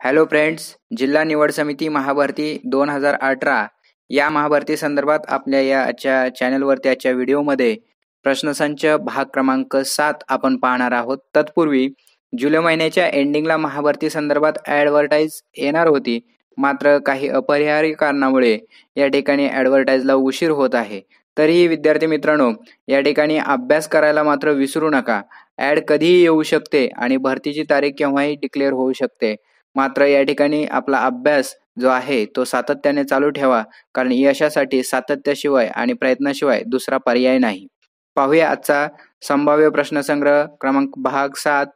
Hello friends जिल्हा निवड समिती महाभरती दोन हजार अठरा. या महाभरती संदर्भात आपल्या या आजच्या चॅनलवरती आजच्या व्हिडिओमध्ये प्रश्नसंच भाग क्रमांक सात आपण पाहणार आहोत. तत्पूर्वी जुलै महिन्याच्या एंडिंगला महाभरती संदर्भात ॲडव्हर्टाईज येणार होती. मात्र काही अपरिहार्य कारणामुळे या ठिकाणी ॲडव्हर्टाईजला उशीर होत आहे. तरीही विद्यार्थी मित्रांनो या ठिकाणी अभ्यास करायला मात्र विसरू नका. ॲड कधीही येऊ शकते आणि भरतीची तारीख केव्हाही डिक्लेअर होऊ शकते. मात्र या ठिकाणी आपला अभ्यास जो आहे तो सातत्याने चालू ठेवा कारण यशासाठी सातत्याशिवाय आणि प्रयत्नाशिवाय दुसरा पर्याय नाही. पाहूया आजचा संभाव्य प्रश्नसंग्रह क्रमांक भाग सात.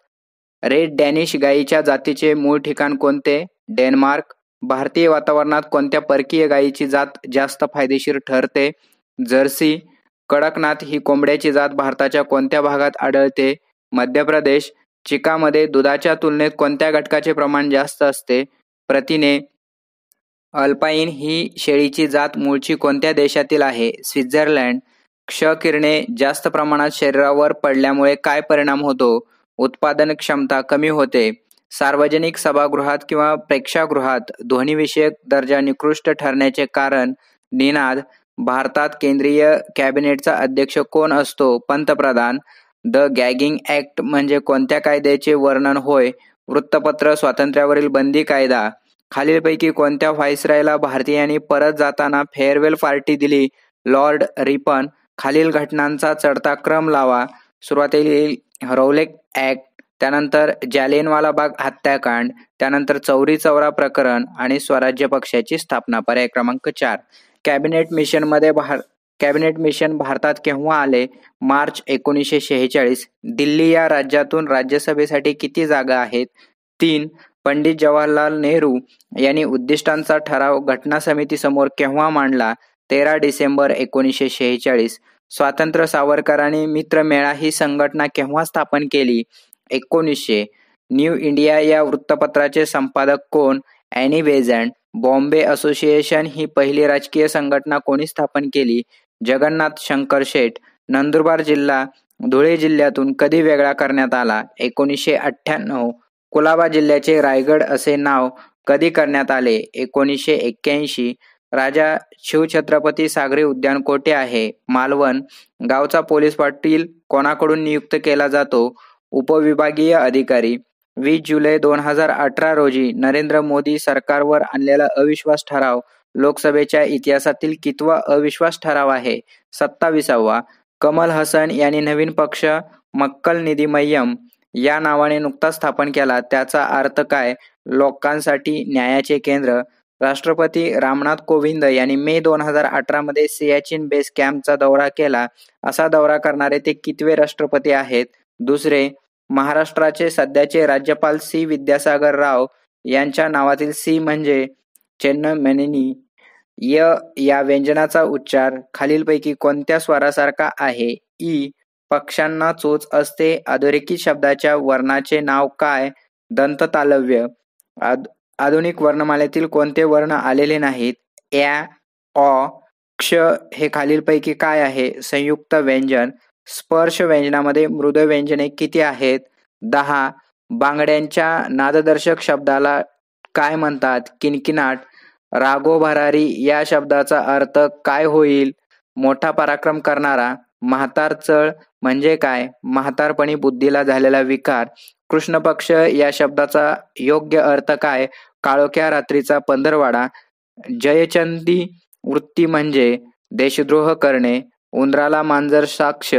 रेड डॅनिश गायीच्या जातीचे मूळ ठिकाण कोणते? डेन्मार्क. भारतीय वातावरणात कोणत्या परकीय गायीची जात जास्त फायदेशीर ठरते? जर्सी. कडकनाथ ही कोंबड्याची जात भारताच्या कोणत्या भागात आढळते? मध्य प्रदेश. चिकामध्ये दुधाच्या तुलनेत कोणत्या घटकाचे प्रमाण जास्त असते? प्रथिने अल्पाईन ही शेळीची जात मूळची कोणत्या देशातील आहे? स्वित्झर्लंड क्ष किरणे जास्त प्रमाणात शरीरावर पडल्यामुळे काय परिणाम होतो? उत्पादन क्षमता कमी होते. सार्वजनिक सभागृहात किंवा प्रेक्षागृहात ध्वनीविषयक दर्जा निकृष्ट ठरण्याचे कारण निनाद भारतात केंद्रीय कॅबिनेटचा अध्यक्ष कोण असतो? पंतप्रधान द गॅगिंग ऍक्ट म्हणजे कोणत्या कायद्याचे वर्णन होय? वृत्तपत्र स्वातंत्र्यावरील बंदी कायदा. खालीलपैकी कोणत्या व्हायसरायला भारतीयांनी परत जाताना फेअरवेल पार्टी दिली? लॉर्ड रिपन खालील घटनांचा चढता क्रम लावा. सुरुवातीला रौलेक ऍक्ट त्यानंतर जालियनवाला बाग हत्याकांड त्यानंतर चौरी चौरा प्रकरण आणि स्वराज्य पक्षाची स्थापना. पर्याय क्रमांक चार. कॅबिनेट मिशनमध्ये भार कॅबिनेट मिशन भारतात केव्हा आले? मार्च एकोणीसशे शेहेचाळीस. दिल्ली या राज्यातून राज्यसभेसाठी किती जागा आहेत? तीन. पंडित जवाहरलाल नेहरू यांनी उद्दिष्टांचा ठराव घटना समिती समोर केव्हा मांडला? तेरा डिसेंबर एकोणीसशे शेहेचाळीस. स्वातंत्र्य सावरकरांनी मित्रमेळा ही संघटना केव्हा स्थापन केली? एकोणीसशे. न्यू इंडिया या वृत्तपत्राचे संपादक कोण? Annie Besant. बॉम्बे असोसिएशन ही पहिली राजकीय संघटना कोणी स्थापन केली? जगन्नाथ शंकर शेठ नंदुरबार जिल्हा धुळे जिल्ह्यातून कधी वेगळा करण्यात आला? एकोणीसशे अठ्ठ्याण्णव कुलाबा जिल्ह्याचे रायगड असे नाव कधी करण्यात आले? एकोणीसशे एक्क्याऐंशी राजा शिवछत्रपती सागरी उद्यान कोठे आहे? मालवण गावचा पोलीस पाटील कोणाकडून नियुक्त केला जातो? उपविभागीय अधिकारी वीस जुलै दोन हजार अठरा रोजी नरेंद्र मोदी सरकारवर आणलेला अविश्वास ठराव लोकसभेच्या इतिहासातील कितवा अविश्वास ठराव आहे? सत्ताविसावा. कमल हसन यांनी नवीन पक्ष मक्कल निधी मय्यम या नावाने नुकताच स्थापन केला. त्याचा अर्थ काय? लोकांसाठी न्यायाचे केंद्र. राष्ट्रपती रामनाथ कोविंद यांनी मे दोन हजार अठरा मध्ये सियाचिन बेस कॅम्पचा दौरा केला. असा दौरा करणारे ते कितवे राष्ट्रपती आहेत? दुसरे महाराष्ट्राचे सध्याचे राज्यपाल सी विद्यासागर राव यांच्या नावातील सी म्हणजे चेन्न चेन्नमेनिनी. य या व्यंजनाचा उच्चार खालीलपैकी कोणत्या स्वरासारखा आहे? ई. पक्ष्यांना चोच असते. अधोरेखित शब्दाच्या वर्णाचे नाव काय? दंत तालव्य आधुनिक वर्णमालेतील कोणते वर्ण आलेले नाहीत? या ऑ क्ष हे खालीलपैकी काय आहे? संयुक्त व्यंजन. स्पर्श व्यंजनामध्ये मृद व्यंजने किती आहेत? दहा. बांगड्यांच्या नाददर्शक शब्दाला काय म्हणतात? किनकिनाट. रागो भरारी या शब्दाचा अर्थ काय होईल? मोठा पराक्रम करणारा म्हातार चळ म्हणजे काय? म्हातारपणी बुद्धीला झालेला विकार. कृष्ण पक्ष या शब्दाचा योग्य अर्थ काय? काळोख्या रात्रीचा पंधरवाडा. जयचंदी वृत्ती म्हणजे देशद्रोह करणे उंदराला मांजर साक्ष.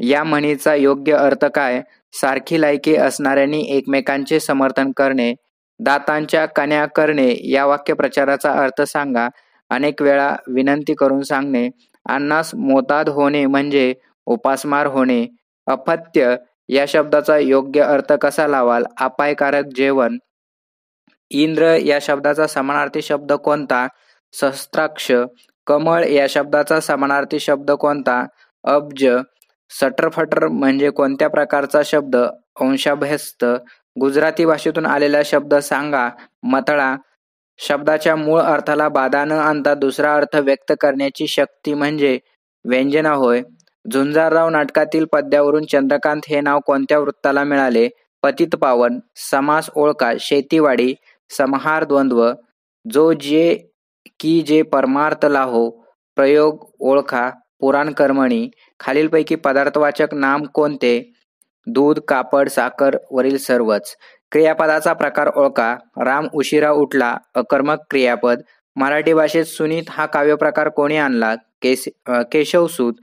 या म्हणीचा योग्य अर्थ काय? सारखी लायकी असणाऱ्यांनी एकमेकांचे समर्थन करणे. दातांच्या कण्या करणे या वाक्यप्रचाराचा अर्थ सांगा. अनेक वेळा विनंती करून सांगणे. अन्नास मोताद होणे म्हणजे उपासमार होणे. अपत्य या शब्दाचा योग्य अर्थ कसा लावाल? अपायकारक जेवण. इंद्र या शब्दाचा समानार्थी शब्द कोणता? शस्त्राक्ष कमळ या शब्दाचा समानार्थी शब्द कोणता? अब्ज. सटरफटर म्हणजे कोणत्या प्रकारचा शब्द? अंशाभ्यस्त. गुजराती भाषेतून आलेला शब्द सांगा मतळा. शब्दाच्या मूळ अर्थाला बाधा न आणता दुसरा अर्थ व्यक्त करण्याची शक्ती म्हणजे व्यंजना होय. झुंजारराव नाटकातील पद्यावरून चंद्रकांत हे नाव कोणत्या वृत्ताला मिळाले? पतित पावन समास ओळखा शेतीवाडी समहार द्वंद्व. जो जे की जे परमार्थ लाहो प्रयोग ओळखा पुराण कर्मणी खालीलपैकी पदार्थवाचक नाम कोणते? दूध कापड साखर वरील सर्वच. क्रियापदाचा प्रकार ओळखा. राम उशिरा उठला. अकर्मक क्रियापद. मराठी भाषेत सुनीत हा काव्यप्रकार कोणी आणला? केस केशवसूत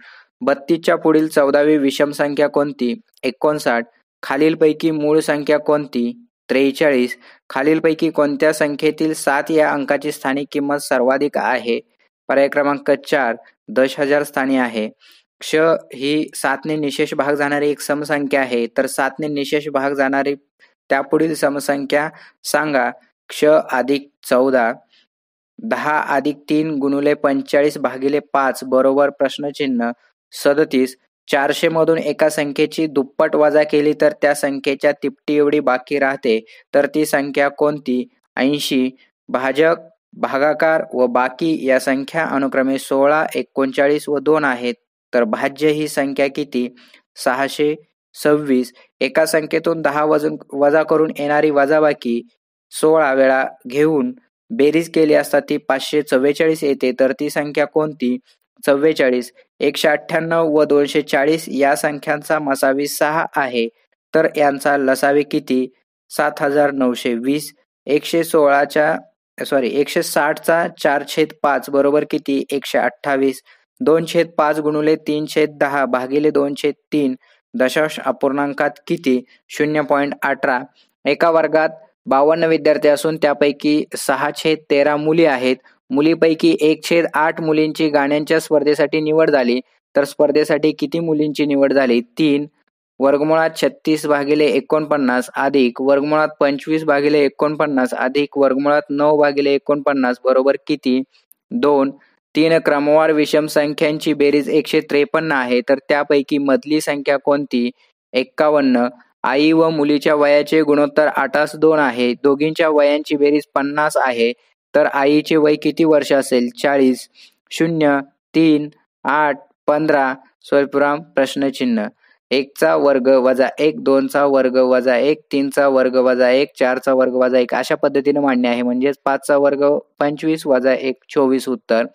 बत्तीसच्या पुढील चौदावी विषम संख्या कोणती? एकोणसाठ. खालीलपैकी मूळ संख्या कोणती? त्रेचाळीस. खालीलपैकी कोणत्या संख्येतील सात या अंकाची स्थानिक किंमत सर्वाधिक आहे? पर्याय क्रमांक चार. दश हजार स्थानी आहे. क्ष ही सातने निशेष भाग जाणारी एक समसंख्या आहे. तर सातने निशेष भाग जाणारी त्यापुढील समसंख्या सांगा. क्ष अधिक चौदा दहा अधिक तीन गुणुले पंचेचाळीस भागिले पाच बरोबर प्रश्नचिन्ह सदतीस. चारशे मधून एका संख्येची दुप्पट वजा केली तर त्या संख्येच्या तिपटी एवढी बाकी राहते. तर ती संख्या कोणती? ऐंशी. भाजक भागाकार व बाकी या संख्या अनुक्रमे सोळा एकोणचाळीस व दोन आहेत. तर भाज्य ही संख्या किती? सहाशे सव्वीस. एका संख्येतून दहा वजन वजा करून येणारी वजाबाकी सोळा वेळा घेऊन बेरीज केली असता ती पाचशे चव्वेचाळीस येते. तर ती संख्या कोणती? चव्वेचाळीस. एकशे अठ्ठ्याण्णव व दोनशे चाळीस या संख्यांचा मसावी सहा आहे. तर यांचा लसावी किती? सात हजार नऊशे वीस. एकशे सोळाच्या सॉरी एकशे साठचा चार छेद पाच बरोबर किती? एकशे अठ्ठावीस. दोन छेद पाच गुणुले तीन छेद दहा भागिले दोन छेद तीन दशांश अपूर्णांकात किती? शून्य पॉईंट अठरा. एका वर्गात बावन्न विद्यार्थी असून त्यापैकी सहा छेद तेरा मुली आहेत. मुलीपैकी एक छेद आठ मुलींची गाण्यांच्या स्पर्धेसाठी निवड झाली. तर स्पर्धेसाठी किती मुलींची निवड झाली? तीन. वर्गमुळात छत्तीस भागिले एकोणपन्नास अधिक वर्गमुळात पंचवीस भागिले एकोणपन्नास अधिक वर्गमुळात नऊ भागिले एकोणपन्नास बरोबर किती? दोन. तीन क्रमवार विषम संख्यांची बेरीज एकशे त्रेपन्न आहे. तर त्यापैकी मधली संख्या कोणती? एक्कावन्न. आई व मुलीच्या वयाचे गुणोत्तर आठास दोन आहे. दोघींच्या वयांची बेरीज पन्नास आहे. तर आईचे वय किती वर्ष असेल? चाळीस. शून्य तीन आठ पंधरा. स्वयंपुराम प्रश्नचिन्ह. एकचा वर्ग वजा एक दोनचा वर्ग वजा एक तीनचा वर्ग वजा एक चारचा वर्ग वजा एक. अशा पद्धतीने मांडणे आहे. म्हणजेच पाचचा वर्ग पंचवीस वजा एक चोवीस उत्तर.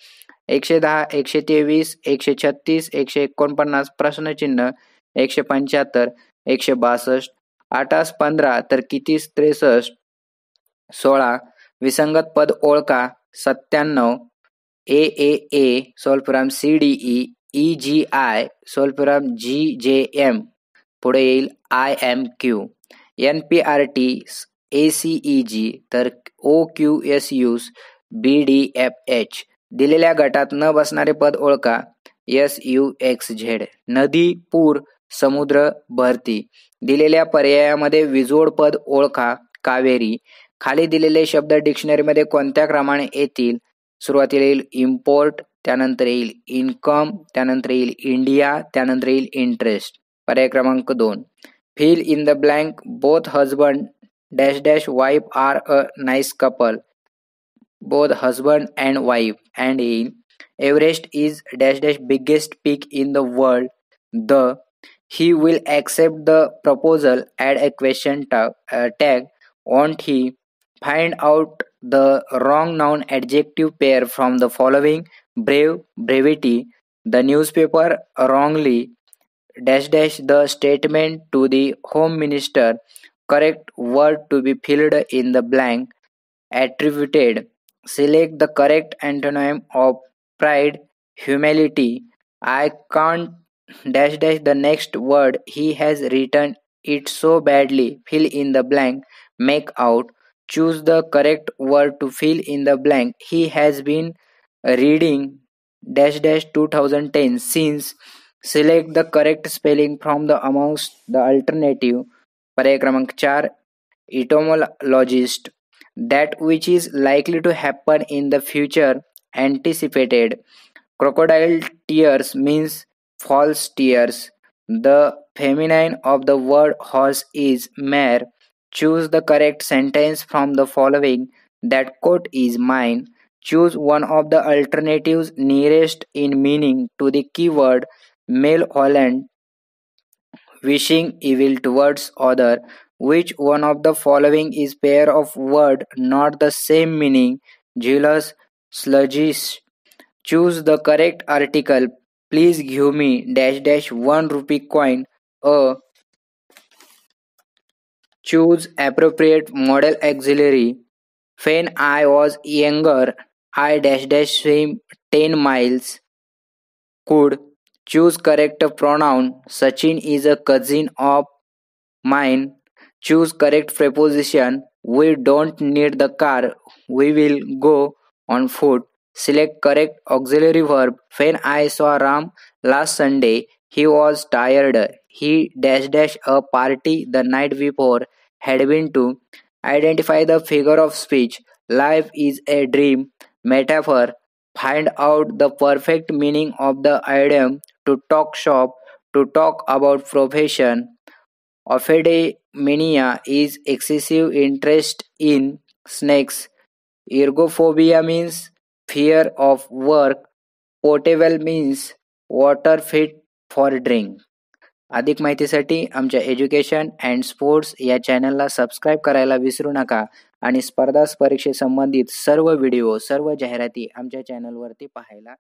एकशे दहा एकशे तेवीस एकशे छत्तीस एकशे एकोणपन्नास प्रश्नचिन्ह एकशे पंच्याहत्तर एकशे बासष्ट आठास पंधरा तर किती त्रेसष्ट सोळा विसंगत पद ओळखा सत्त्याण्णव A A A सोल्फराम C D E E G I सोल्फराम G J M पुढे येईल I M Q N P R T A C E G तर ओ क्यू एस यूस बी डी एफ एच दिलेल्या गटात न बसणारे पद ओळखा. एस यू एक्स झेड नदी पूर समुद्र भरती. दिलेल्या पर्यायामध्ये विजोड पद ओळखा. कावेरी. खाली दिलेले शब्द डिक्शनरीमध्ये कोणत्या क्रमाने येतील? सुरुवातीला येईल इम्पोर्ट त्यानंतर येईल इन्कम त्यानंतर येईल इंडिया त्यानंतर येईल इंटरेस्ट पर्याय क्रमांक दोन. Fill in the blank both husband dash dash wife are a nice couple both husband and wife and in Everest is dash dash biggest peak in the world. The he will accept the proposal add a question tag, uh, tag won't he find out the wrong noun adjective pair from the following? Brave brevity. The newspaper wrongly dash dash the statement to the home minister. Correct word to be filled in the blank attributed. select the correct antonym of pride humility i can't dash dash the next word he has written it so badly fill in the blank make out choose the correct word to fill in the blank he has been reading dash dash 2010 since select the correct spelling from the amongst the alternative पर्याय क्रमांक चार etymologist that which is likely to happen in the future anticipated crocodile tears means false tears. The feminine of the word horse is mare. Choose the correct sentence from the following. That coat is mine. Choose one of the alternatives nearest in meaning to the keyword male Holland. Wishing evil towards other. Which one of the following is pair of word not the same meaning? Jealous, sluggish. Choose the correct article. Please give me dash dash one rupee coin. A. Choose appropriate model auxiliary. When I was younger, I dash dash swim 10 miles. Could choose correct pronoun. Sachin is a cousin of mine. Choose correct preposition. We don't need the car. We will go on foot. Select correct auxiliary verb. When I saw Ram last Sunday, he was tired. He dash dash a party the night before had been to. Identify the figure of speech. Life is a dream. Metaphor. Find out the perfect meaning of the idiom to talk shop, to talk about profession. Ophidiomania is excessive interest in snakes ergophobia means fear of work portable means water fit for drink अधिक माहितीसाठी आमच्या education and sports या चॅनलला subscribe करायला विसरू नका आणि स्पर्धा परीक्षेसंबंधित सर्व व्हिडिओ सर्व जाहिराती आमच्या चॅनलवरती पाहायला